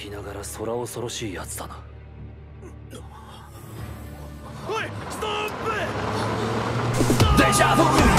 きながら空恐ろしいやつだな。おいストップ！デジャブ